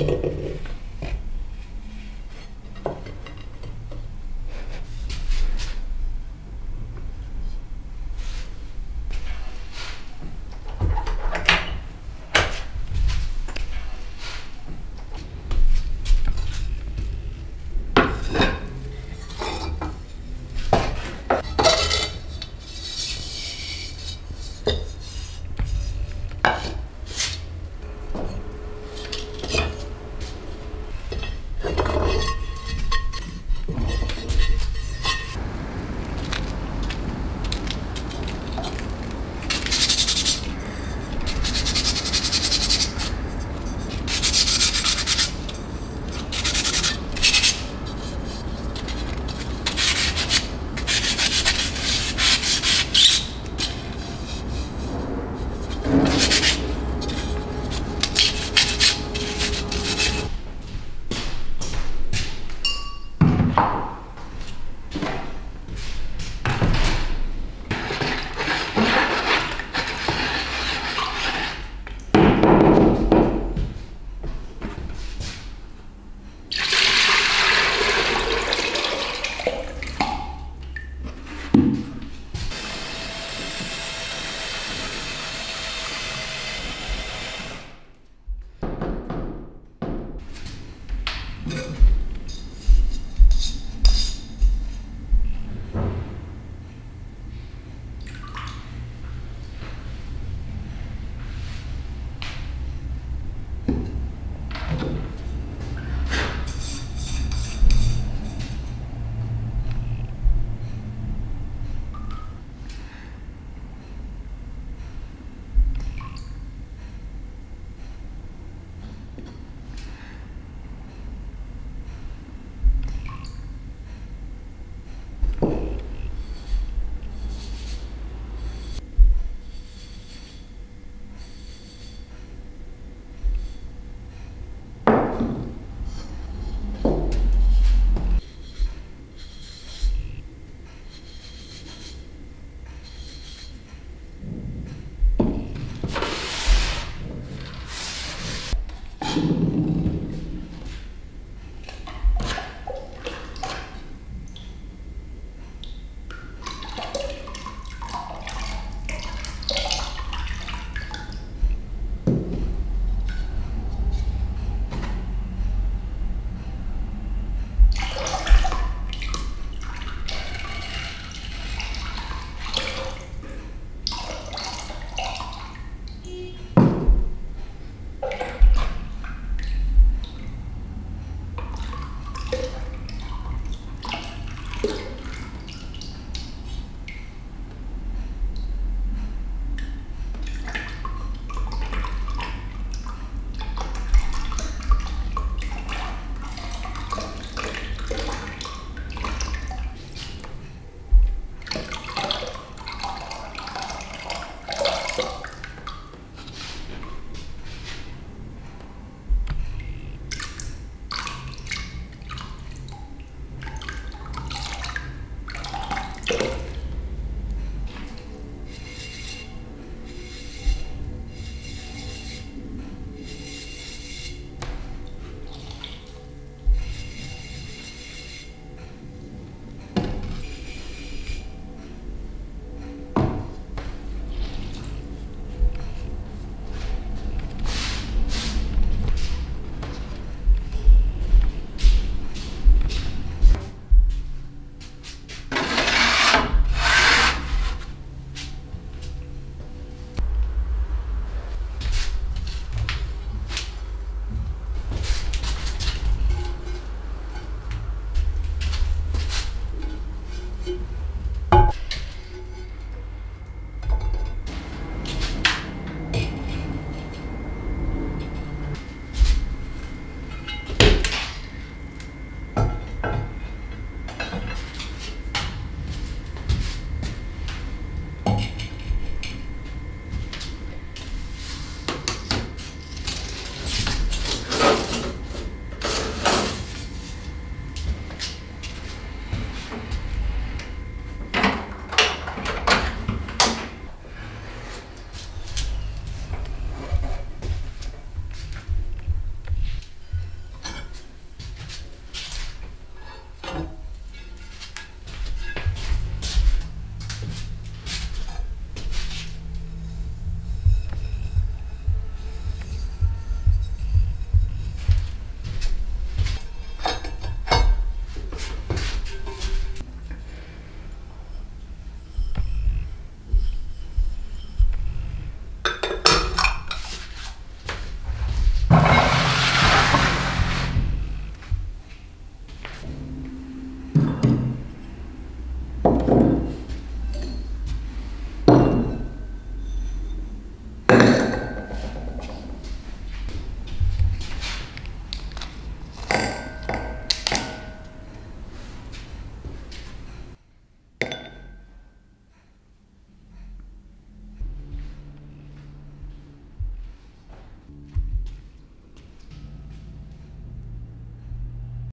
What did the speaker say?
あ。